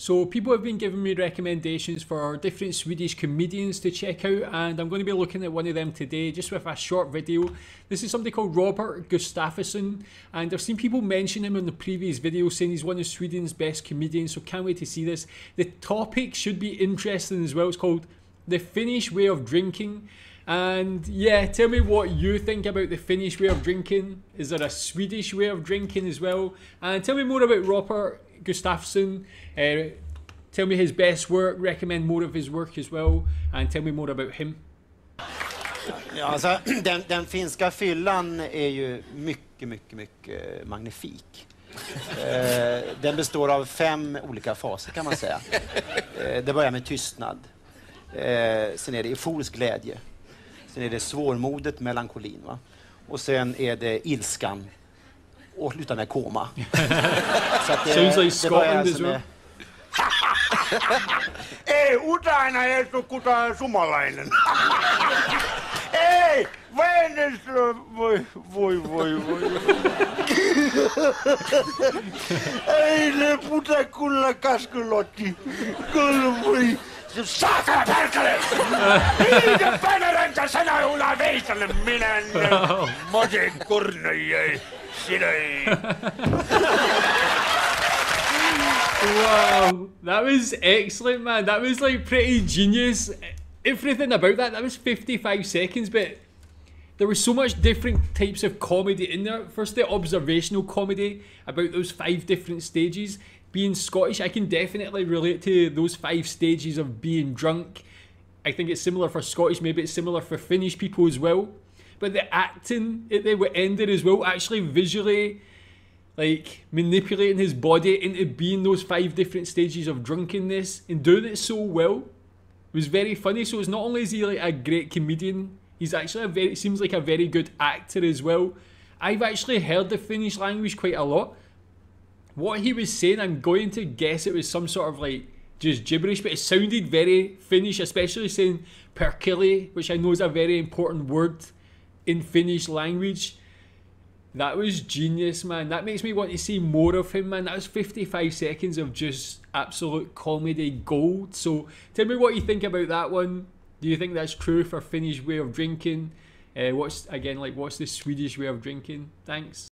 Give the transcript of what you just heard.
So people have been giving me recommendations for different Swedish comedians to check out and I'm going to be looking at one of them today just with a short video. This is somebody called Robert Gustafsson and I've seen people mention him in the previous video saying he's one of Sweden's best comedians so can't wait to see this. The topic should be interesting as well. It's called The Finnish Way of Drinking and yeah, tell me what you think about the Finnish way of drinking. Is there a Swedish way of drinking as well? And tell me more about Robert Gustafsson. Uh, tell me his best work, recommend more of his work as well, and tell me more about him. Ja, alltså, den, den finska fyllan är ju mycket, mycket, mycket magnifik. Eh, den består av fem olika faser kan man säga. Eh, det börjar med tystnad. Eh, sen är det euforisk glädje. Sen är det svårmodet, melankolin. Va? Och sen är det ilskan och slutar med koma. Så att det, Sounds like Scotland as well. Ei, utaina ei kukaan sumalainen. Ei, Väinöslö, voi, voi, voi, voi. Ei ne puta kulla kaskulotti. Kulla voi. Saatana perkele! Viide Veneräntä sana una veiselle minä mosin kurnöjäi sinäi. wow, that was excellent, man. That was like pretty genius. Everything about that, that was 55 seconds, but there was so much different types of comedy in there. First, the observational comedy about those five different stages being Scottish, I can definitely relate to those five stages of being drunk. I think it's similar for Scottish, maybe it's similar for Finnish people as well. But the acting at the end as well, actually visually, like manipulating his body into being those five different stages of drunkenness and doing it so well was very funny. So it's not only is he like a great comedian, he's actually a very seems like a very good actor as well. I've actually heard the Finnish language quite a lot what he was saying, I'm going to guess it was some sort of like just gibberish, but it sounded very Finnish, especially saying perkele, which I know is a very important word in Finnish language. That was genius, man. That makes me want to see more of him, man. That was 55 seconds of just absolute comedy gold. So tell me what you think about that one. Do you think that's true for Finnish way of drinking? Uh, what's again like? What's the Swedish way of drinking? Thanks.